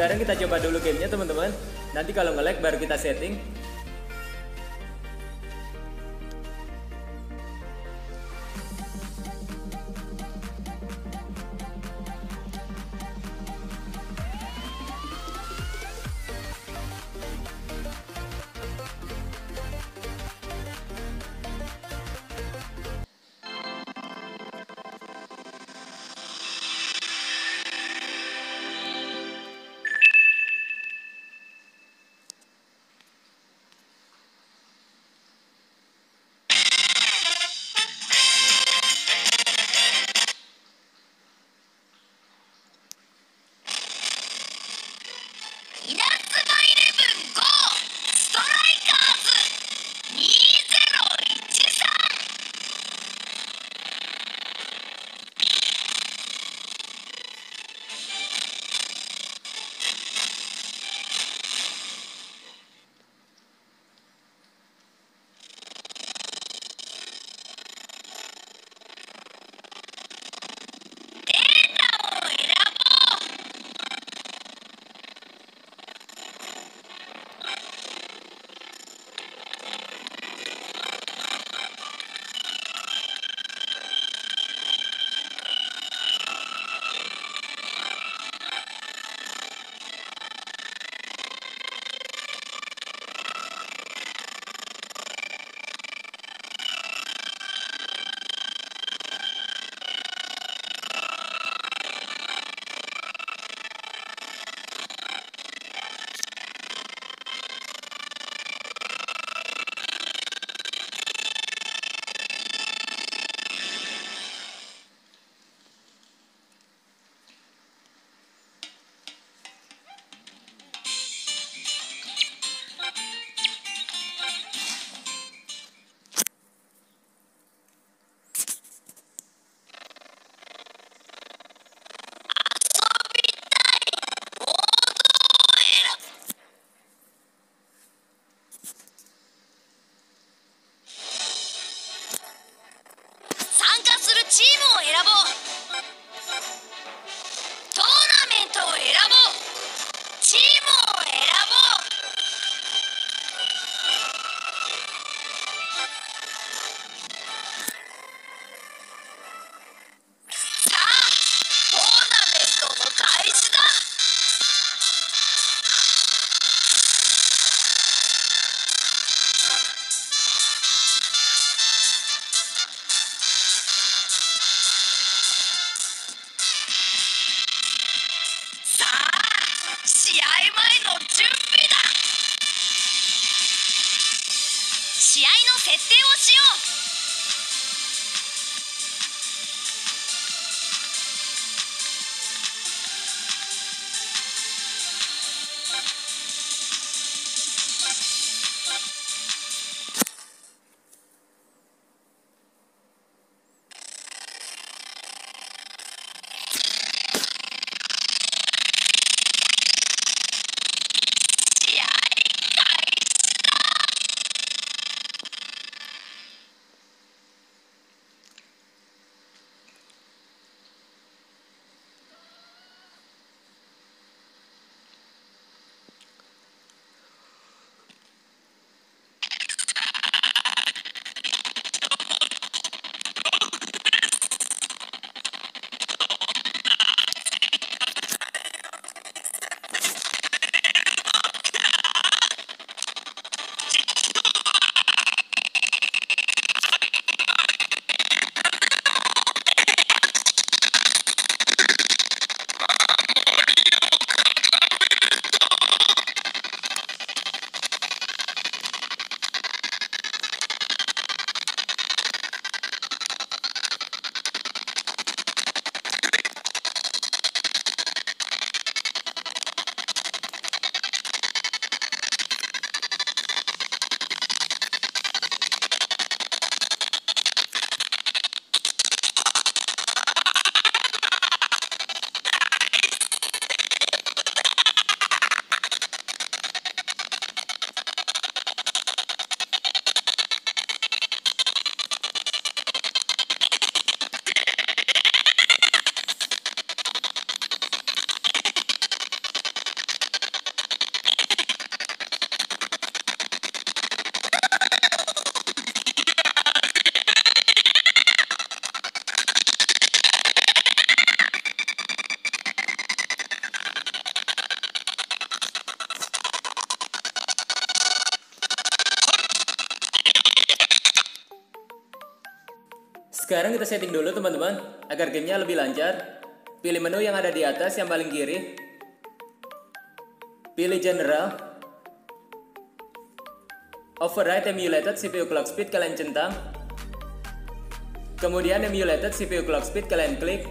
sekarang kita coba dulu gamenya teman-teman. Nanti kalau nge-lag baru kita setting. 試合の設定をしよう。Sekarang kita setting dulu teman-teman agar gamenya lebih lancar. Pilih menu yang ada di atas yang paling kiri. Pilih General. Override Emulated CPU Clock Speed kalian centang. Kemudian Emulated CPU Clock Speed kalian klik.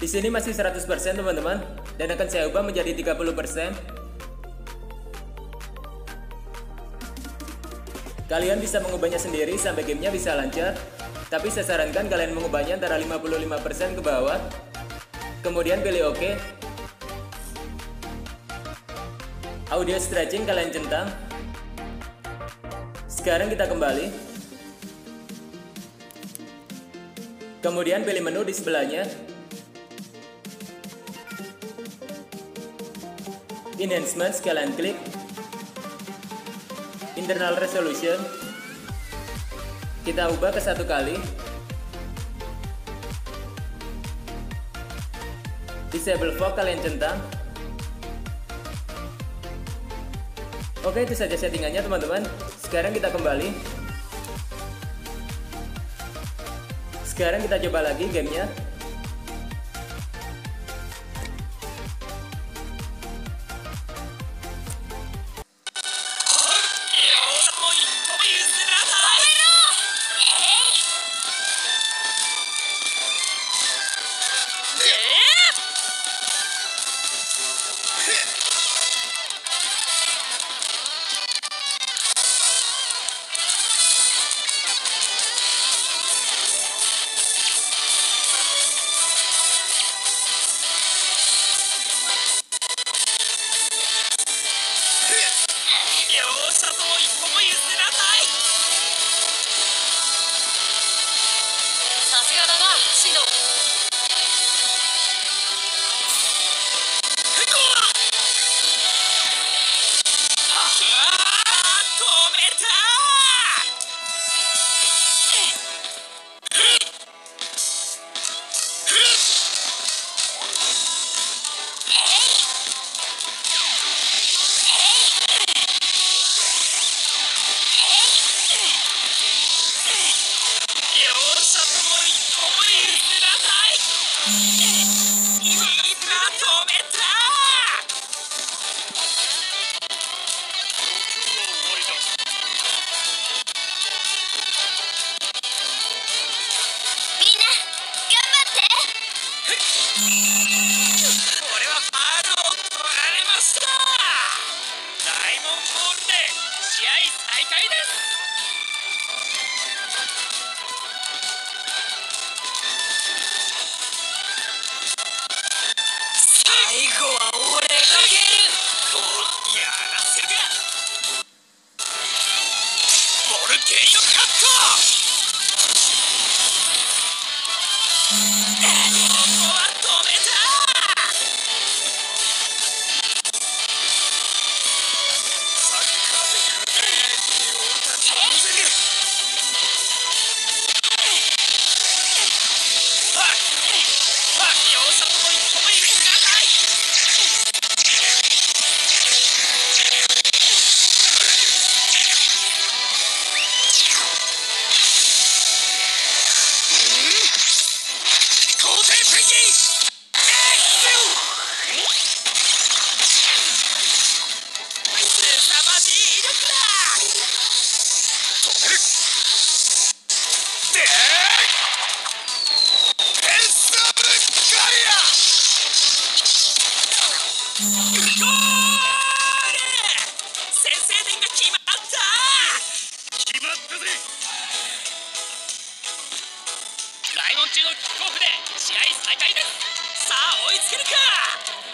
Di sini masih 100% teman-teman dan akan saya ubah menjadi 30%. Kalian bisa mengubahnya sendiri sampai gamenya bisa lancar. Tapi saya sarankan kalian mengubahnya antara 55% ke bawah. Kemudian pilih OK. Audio stretching kalian centang. Sekarang kita kembali. Kemudian pilih menu di sebelahnya Enhancement kalian klik Internal Resolution. Kita ubah ke satu kali. Disable fog kalian centang. Oke itu saja settingannya teman-teman. Sekarang kita kembali. Sekarang kita coba lagi gamenya Yes. のキックオフで試合再開です。さあ追いつけるか？